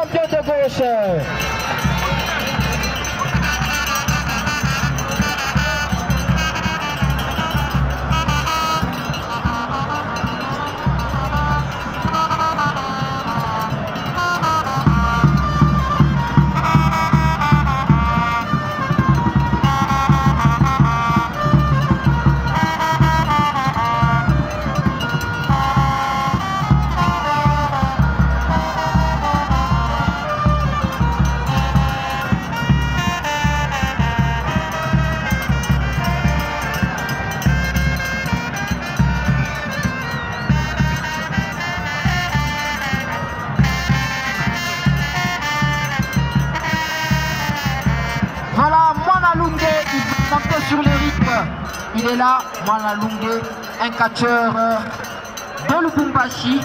champion de gauche. Il sur les rythmes. Il est là, Mwana Lungue, un catcheur de Lubumbashi,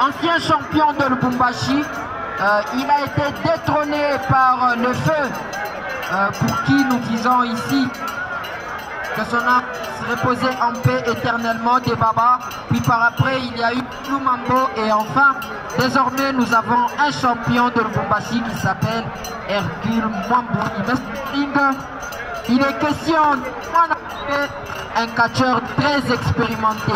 ancien champion de Lubumbashi. Euh, il a été détrôné par le feu, euh, pour qui nous disons ici que son âme reposait en paix éternellement des Baba. Puis par après, il y a eu Lumambo et enfin, désormais, nous avons un champion de Lubumbashi qui s'appelle Hercule Mwamburi. Il est question d'un catcheur très expérimenté,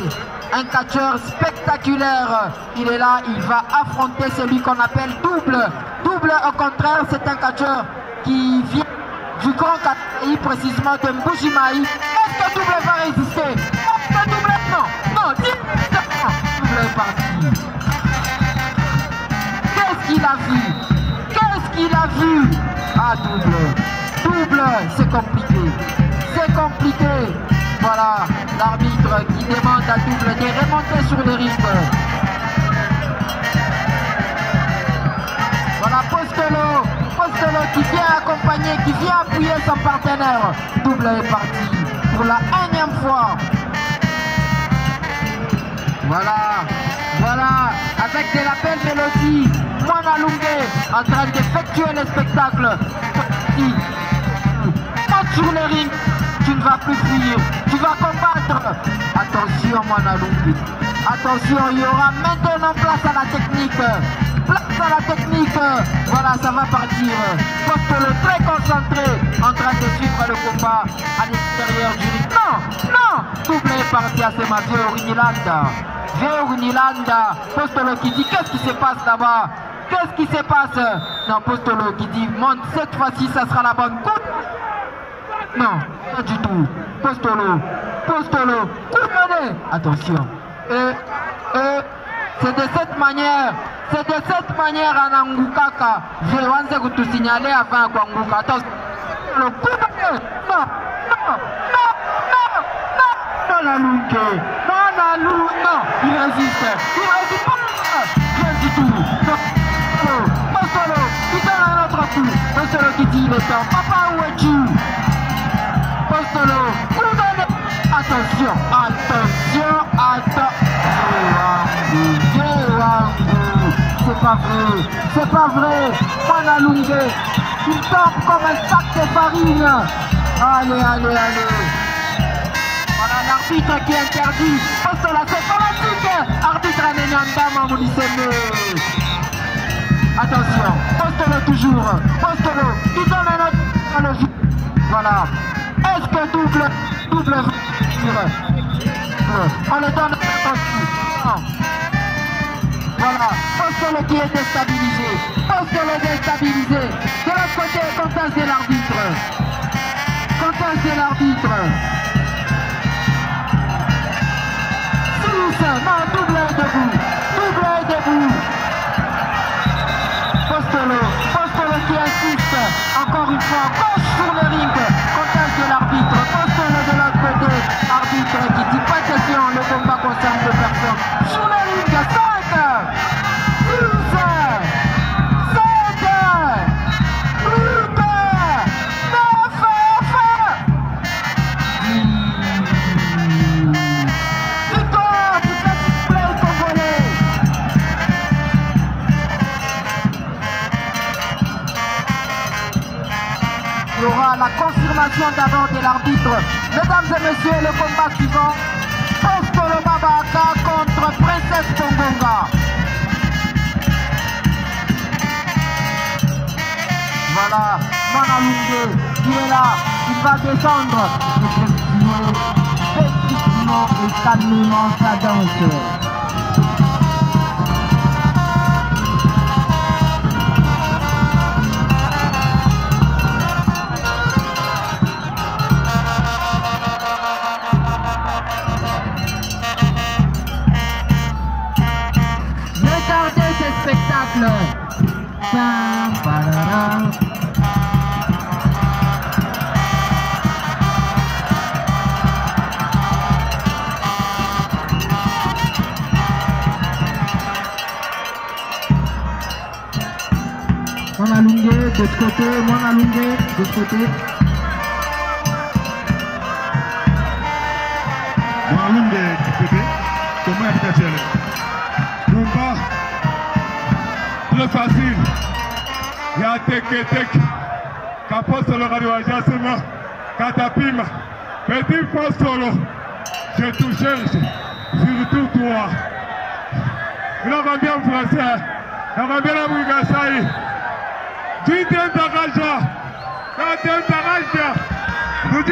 un catcheur spectaculaire. Il est là, il va affronter celui qu'on appelle double. Double, au contraire, c'est un catcheur qui vient du Grand Kataï, précisément de Mbujimaï. Est-ce que double va résister? Est-ce que double Non, non, double est parti. Qu'est-ce qu'il a vu? Qu'est-ce qu'il a vu? Ah, double. Double, c'est compliqué. C'est compliqué. Voilà, l'arbitre qui demande à double de remonter sur le rythme. Voilà, Postolo. Postolo qui vient accompagner, qui vient appuyer son partenaire. Double est parti pour la énième fois. Voilà, voilà, avec de la belle mélodie, Mwana Lungue en train d'effectuer le spectacle. Sur le ring, tu ne vas plus fuir, tu vas combattre. Attention Mwana Lungue, attention, il y aura maintenant place à la technique. Place à la technique, voilà, ça va partir. Postolo très concentré, en train de suivre le combat à l'extérieur du ring. Non, non, double parti à ce Vieux Rinilanda. Vieux Rinilanda, Postolo qui dit qu'est-ce qui se passe là-bas? Qu'est-ce qui se passe? Non, Postolo qui dit monte, cette fois-ci ça sera la bonne coup. Non, pas du tout. Postolo, Postolo, nez. Attention. C'est de cette manière, c'est de cette manière anaangukaka. Je wanze kutusignaler avant kuanguka. Attention. Le coup de nez. Non, non, non, non, non. Non, la lungue. Non, la lungue. Non, il résiste. Il résiste pas. Rien du tout. Non. Postolo, Postolo, il donne un autre coup. Postolo qui dit il est temps. Papa, où es-tu Attention, attention, attention. C'est pas vrai, c'est pas vrai. Mwana Lungue, il tombe comme un sac de farine. Allez, allez, allez. Voilà l'arbitre qui interdit. Postolo, c'est politique. Arbitre Anenyanda Mamoudisseme. Attention, Postolo toujours. Postolo, il. Voilà. Est-ce que double, double aussi. Non. Voilà, Postolo qui est déstabilisé. Postolo déstabilisé. De l'autre côté, Quentin c'est l'arbitre. Quentin c'est l'arbitre. Six, non, double debout. Double debout. Postolo, Postolo qui insiste, encore une fois, Il y aura la confirmation d'abord de l'arbitre. Mesdames et messieurs, le combat suivant, Postolo Babaka contre Princesse Pongonga. Voilà, Manalungue, il est là, il va descendre. Effectivement, effectivement et calmement sa danse. Mon allongé de ce côté, mon allongé de ce côté. Mwalunge Kipete, comment est-ce Rumba, très facile. Il y a teke. Kapostolo radio ajasema, katapima. Petit postolo, je te cherche, surtout toi. Dit un barrage, dit un barrage, nous